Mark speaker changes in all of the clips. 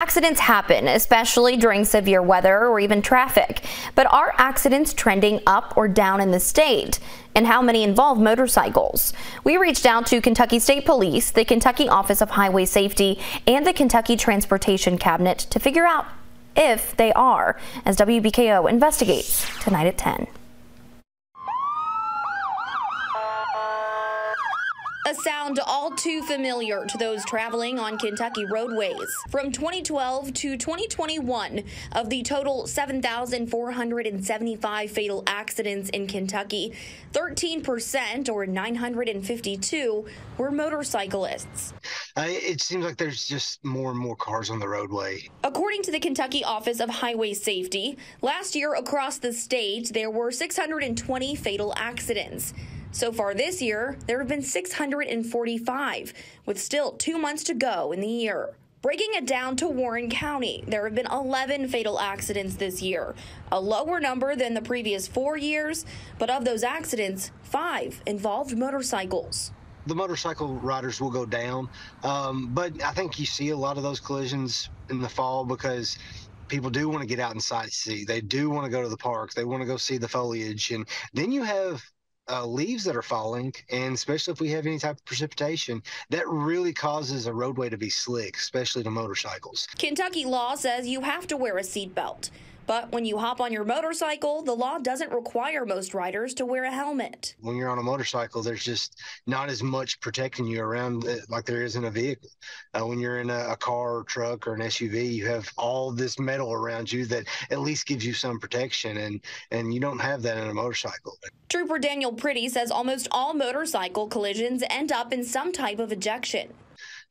Speaker 1: Accidents happen, especially during severe weather or even traffic. But are accidents trending up or down in the state? And how many involve motorcycles? We reached out to Kentucky State Police, the Kentucky Office of Highway Safety, and the Kentucky Transportation Cabinet to figure out if they are, as WBKO investigates tonight at 10. A sound all too familiar to those traveling on Kentucky roadways. From 2012 to 2021, of the total 7,475 fatal accidents in Kentucky, 13% or 952 were motorcyclists.
Speaker 2: Uh, it seems like there's just more and more cars on the roadway.
Speaker 1: According to the Kentucky Office of Highway Safety, last year across the state, there were 620 fatal accidents. So far this year, there have been 645, with still two months to go in the year. Breaking it down to Warren County, there have been 11 fatal accidents this year, a lower number than the previous four years, but of those accidents, five involved motorcycles
Speaker 2: the motorcycle riders will go down. Um, but I think you see a lot of those collisions in the fall because people do want to get out and sightsee. They do want to go to the parks. They want to go see the foliage. And then you have uh, leaves that are falling, and especially if we have any type of precipitation, that really causes a roadway to be slick, especially to motorcycles.
Speaker 1: Kentucky law says you have to wear a seatbelt. But when you hop on your motorcycle, the law doesn't require most riders to wear a helmet.
Speaker 2: When you're on a motorcycle, there's just not as much protecting you around like there is in a vehicle. Uh, when you're in a, a, car or truck or an SUV, you have all this metal around you that at least gives you some protection, and and you don't have that in a motorcycle.
Speaker 1: Trooper Daniel Priddy says almost all motorcycle collisions end up in some type of ejection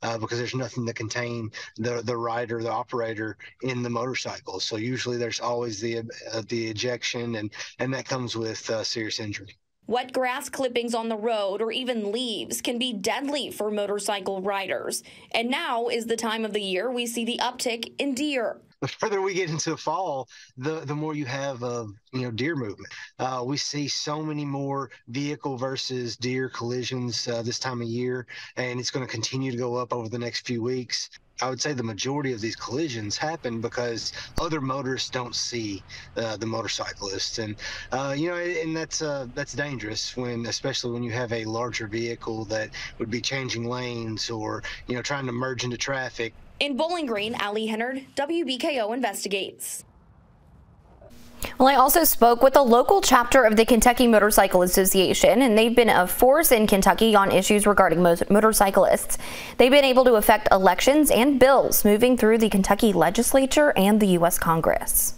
Speaker 2: uh, because there's nothing to contain the the rider, the operator in the motorcycle. So usually there's always the uh, the ejection, and and that comes with uh, serious injury.
Speaker 1: Wet grass clippings on the road or even leaves can be deadly for motorcycle riders. And now is the time of the year we see the uptick in deer
Speaker 2: the further we get into the fall, the the more you have of you know deer movement. Uh, we see so many more vehicle versus deer collisions uh, this time of year, and it's going to continue to go up over the next few weeks. I would say the majority of these collisions happen because other motorists don't see uh, the motorcyclists, and uh, you know, and that's uh, that's dangerous when, especially when you have a larger vehicle that would be changing lanes or you know trying to merge into traffic.
Speaker 1: In Bowling Green, Ali Hennard, WBKO investigates.
Speaker 3: Well, I also spoke with a local chapter of the Kentucky Motorcycle Association, and they've been a force in Kentucky on issues regarding motorcyclists. They've been able to affect elections and bills moving through the Kentucky legislature and the U.S. Congress.